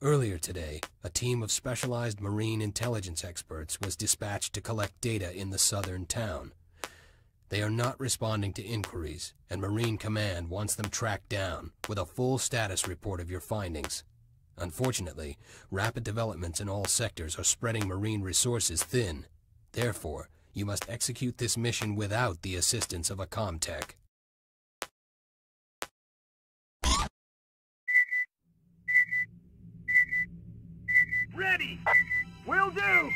Earlier today, a team of specialized marine intelligence experts was dispatched to collect data in the southern town. They are not responding to inquiries, and Marine Command wants them tracked down with a full status report of your findings. Unfortunately, rapid developments in all sectors are spreading marine resources thin. Therefore, you must execute this mission without the assistance of a Comtech. Ready! Will do!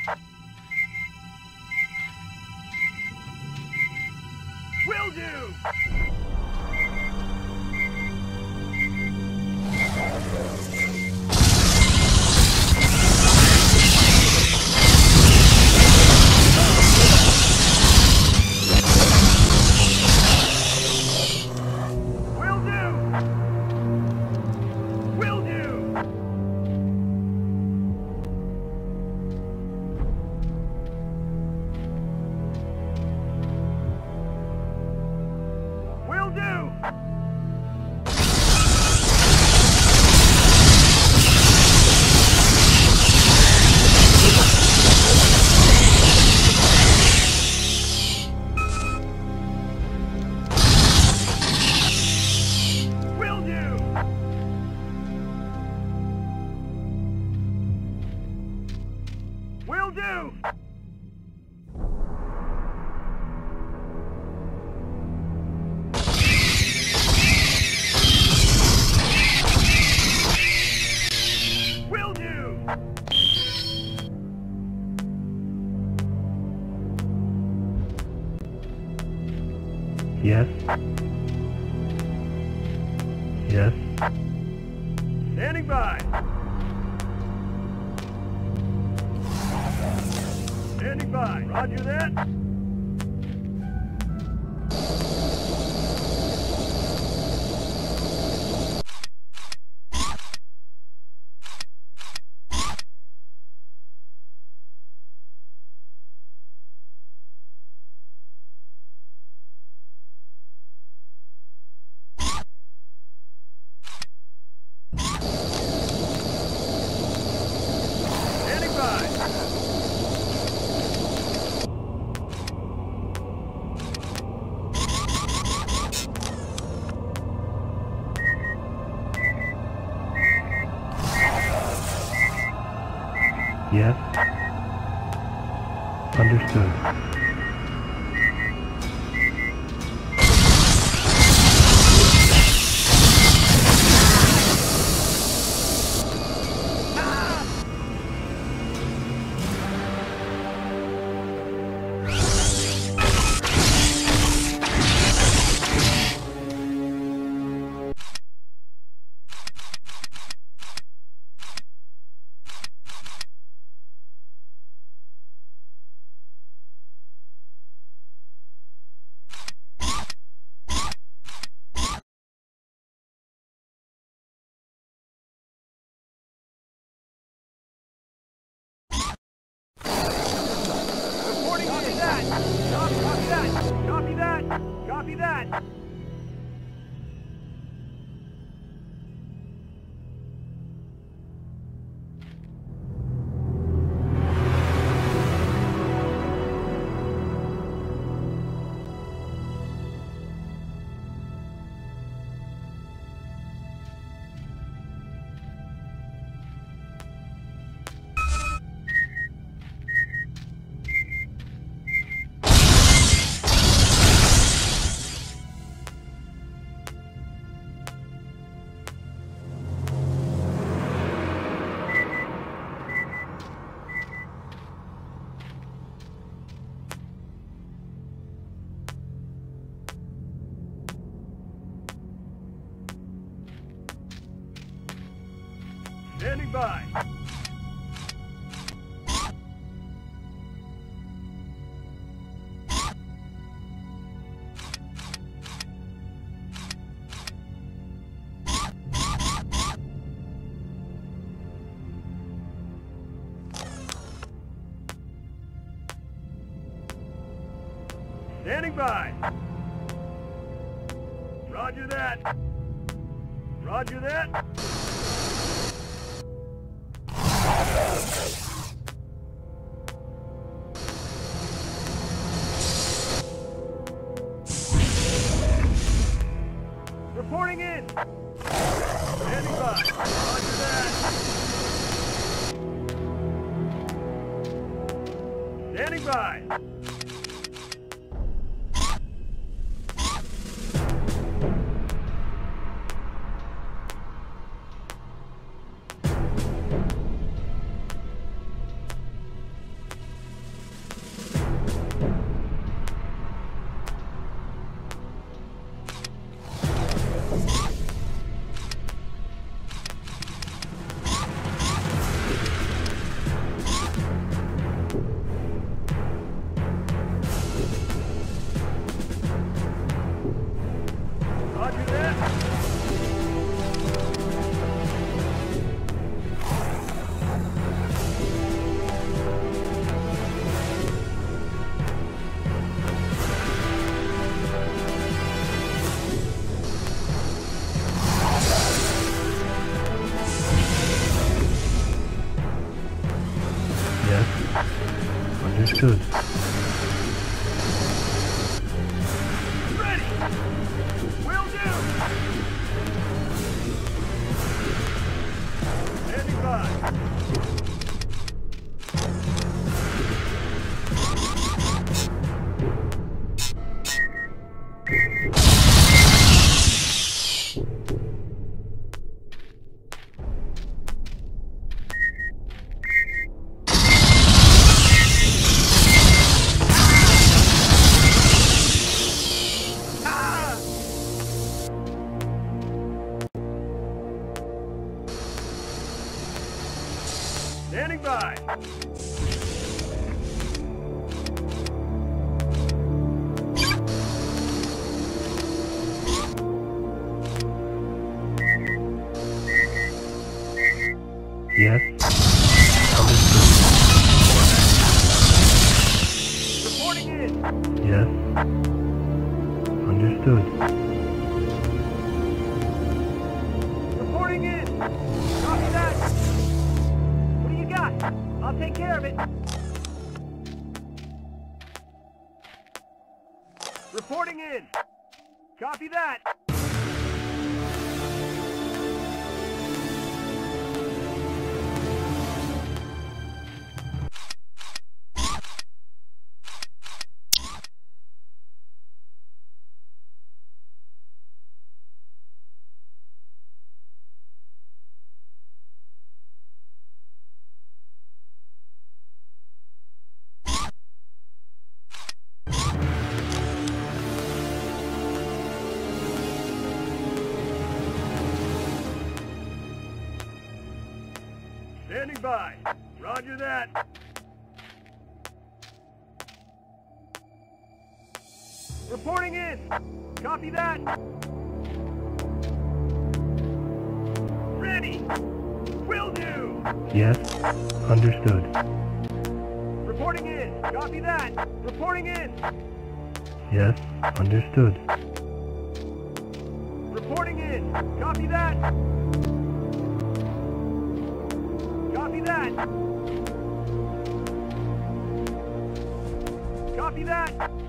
Will do! Will Yes. Yes. Standing by. Standing by. Roger that. Standing by. Roger that. Roger that. Reporting in. Standing by. Standing by. Will do. I'll take care of it. Reporting in. Copy that. Standing by. Roger that. Reporting in. Copy that. Ready. Will do. Yes. Understood. Reporting in. Copy that. Reporting in. Yes. Understood. Reporting in. Copy that. That. Copy that.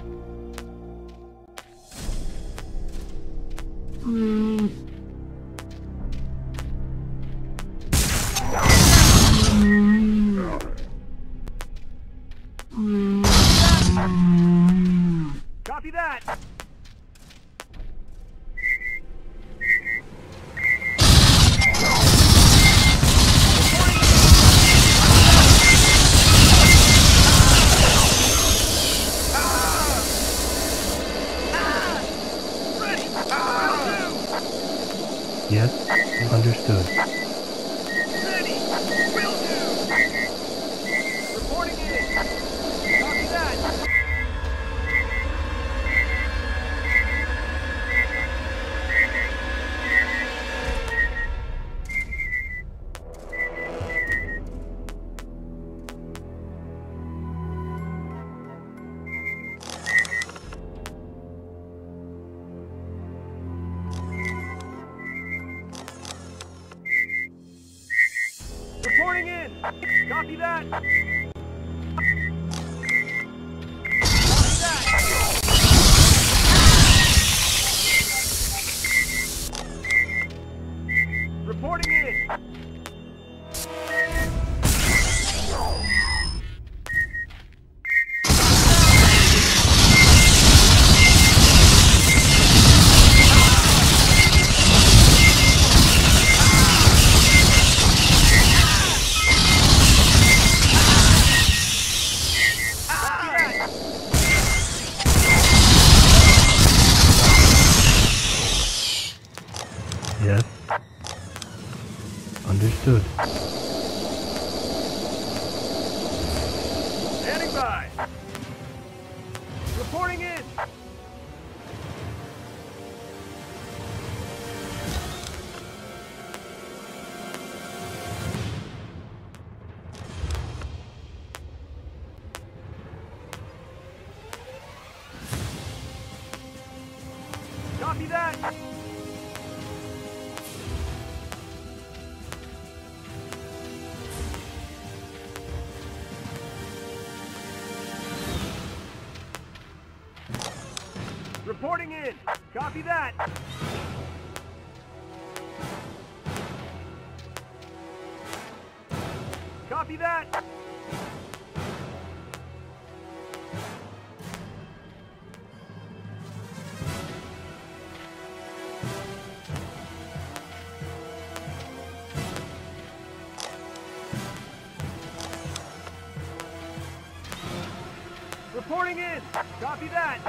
Copy that.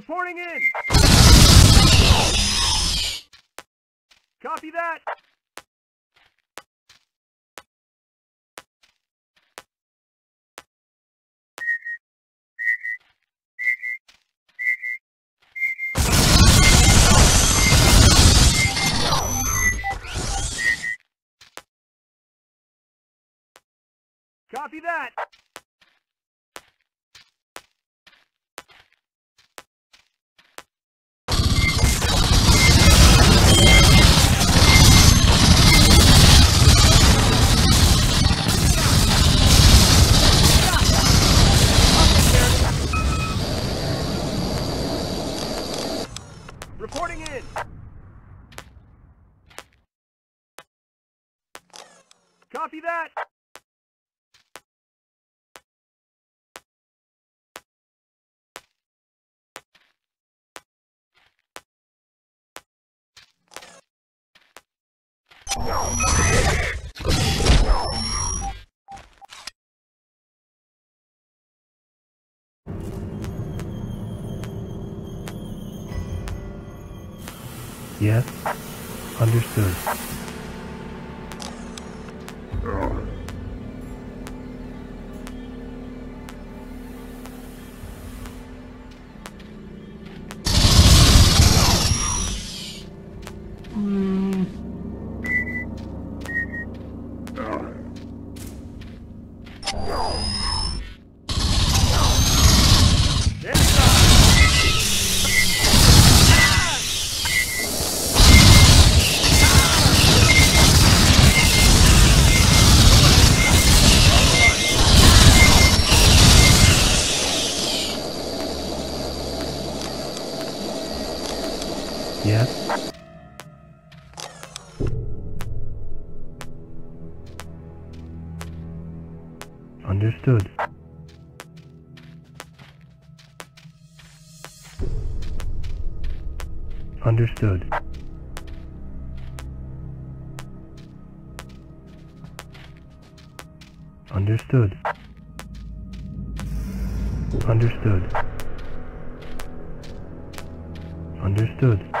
Reporting in. Copy that. Copy that. Yes. Understood. Understood. Understood. Understood. Understood. Understood.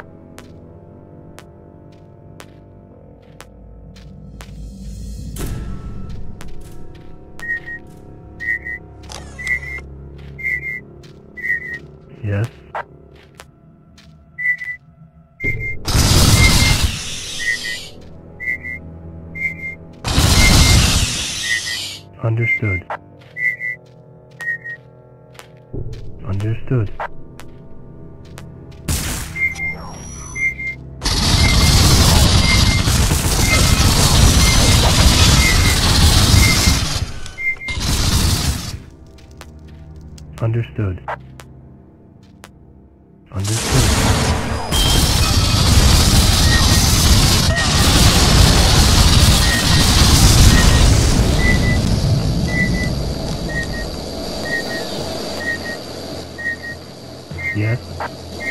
Understood. Understood. Yes.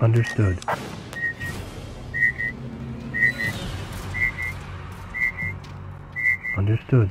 Understood. Understood.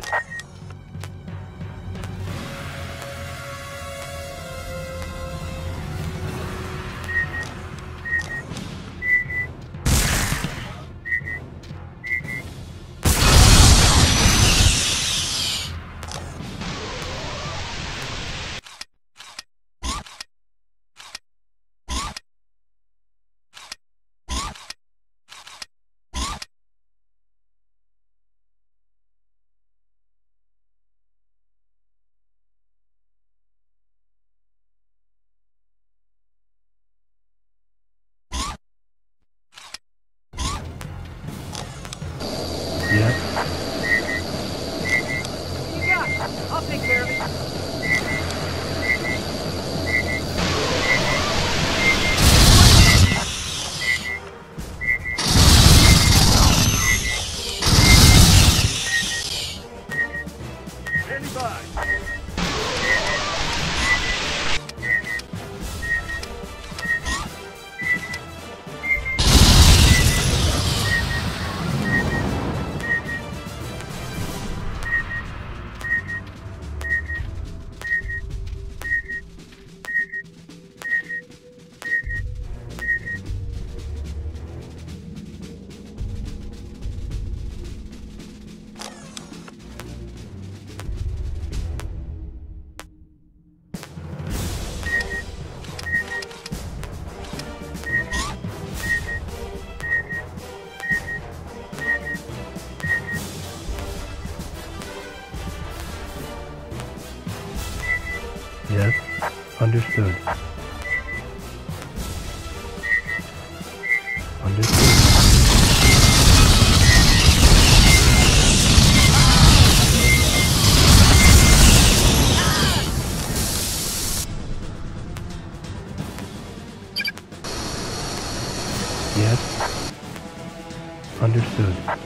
understood.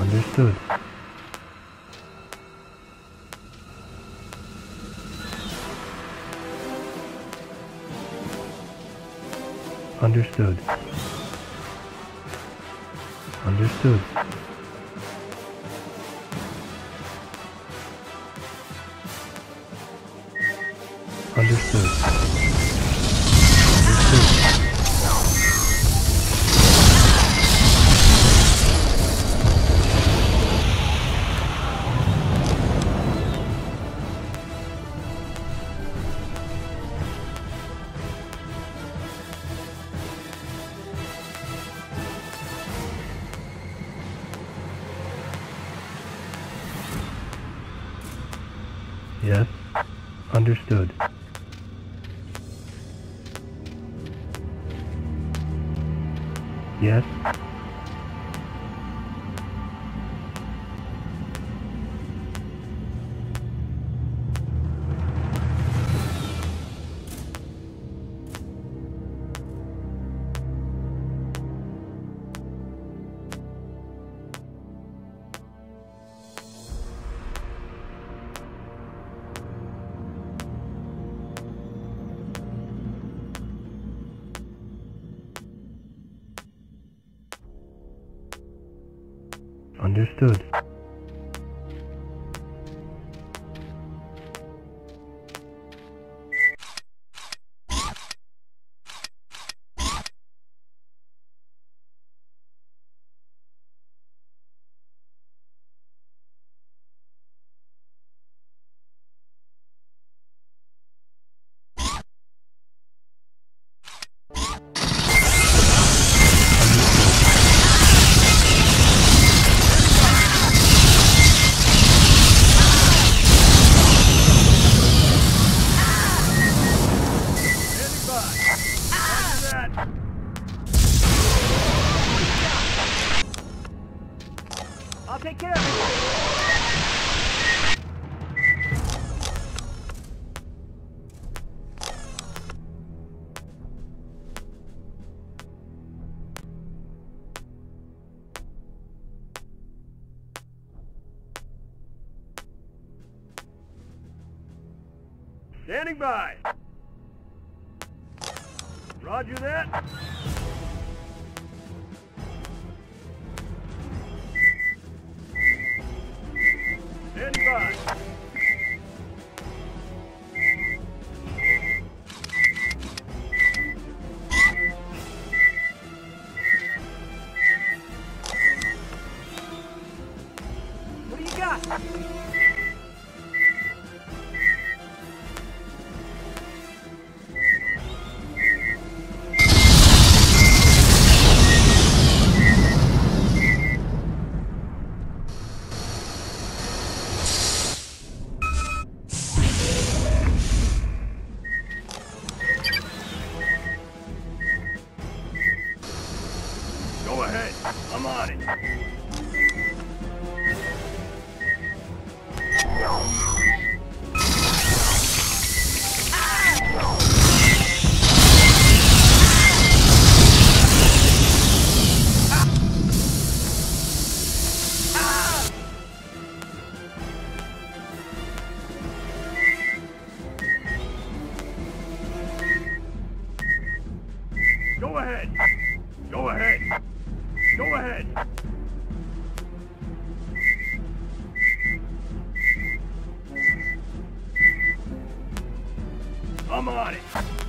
Understood. Understood. Yes, understood. Yes, understood. by. Roger that. I'm on it.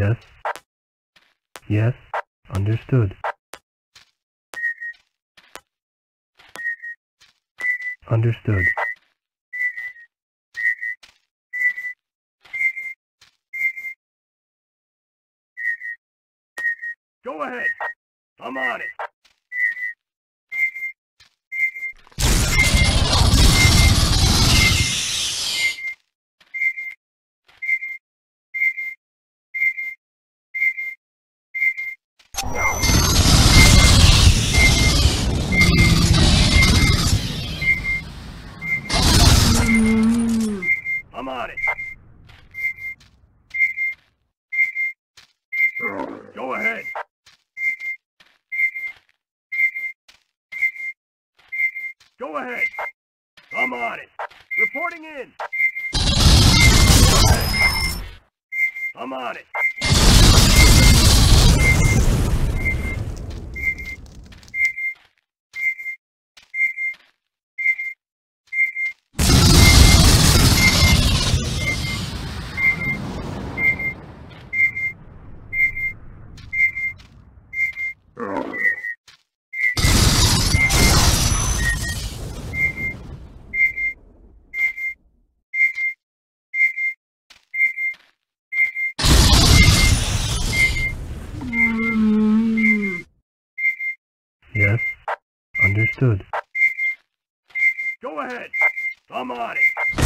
Yes. Yes. Understood. Understood. Go ahead. I'm on it. Understood. Go ahead. I'm on it.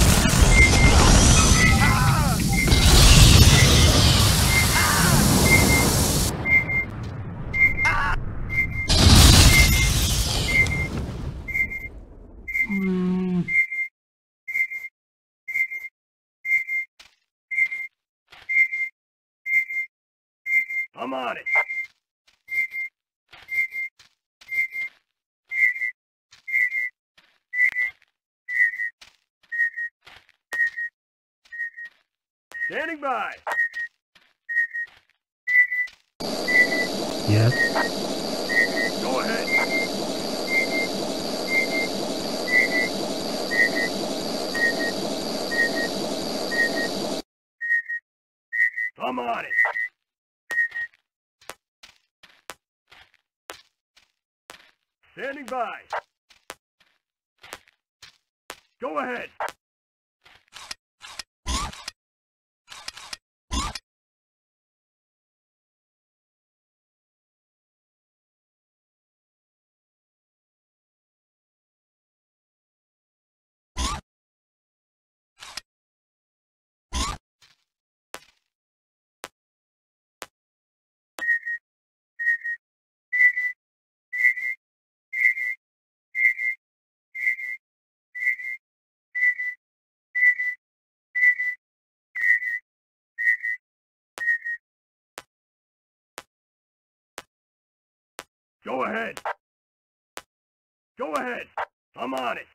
Standing. Yes. Go ahead. I'm on it. Standing by. Go ahead. Go ahead. Go ahead. I'm on it.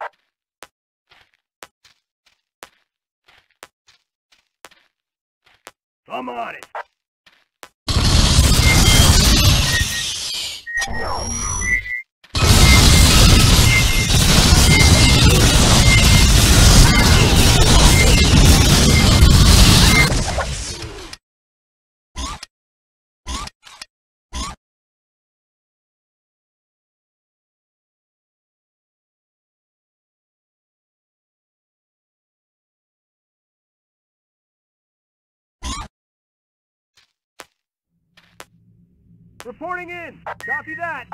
I'm on it. Reporting in. Copy that.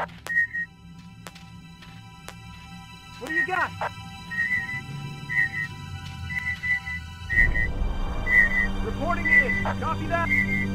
What do you got? Reporting in. Copy that.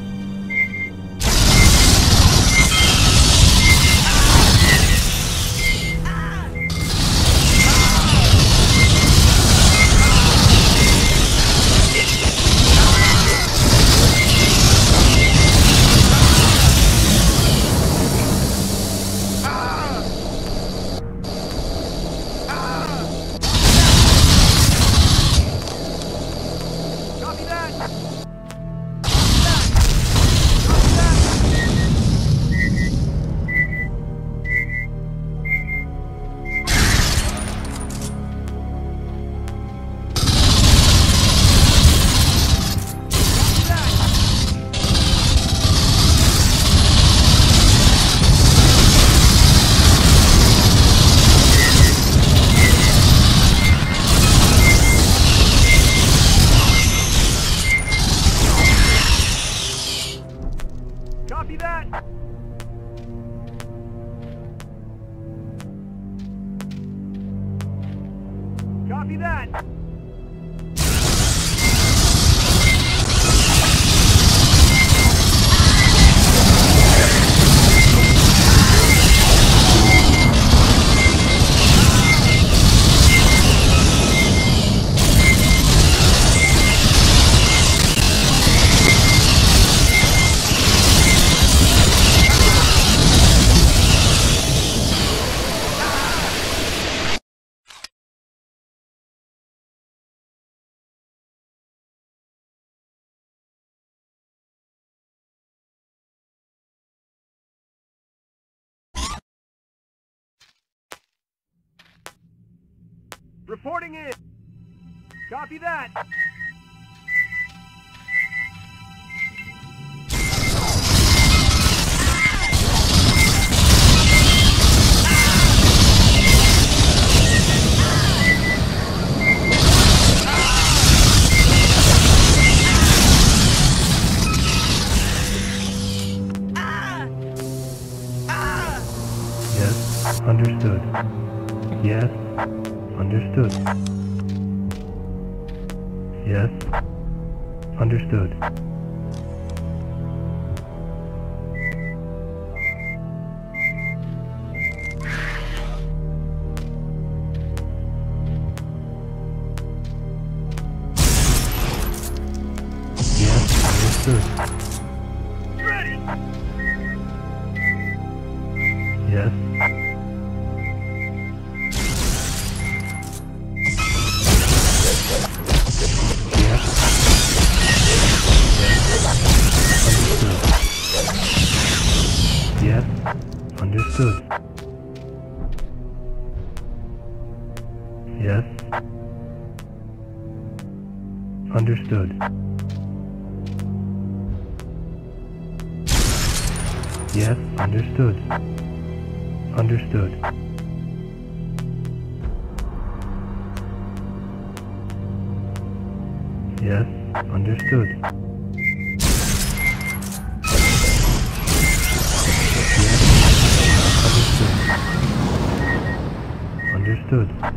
Reporting in. Copy that. Understood. Yes, understood. Understood. Yes, understood. Yes, understood. Understood.